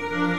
Bye.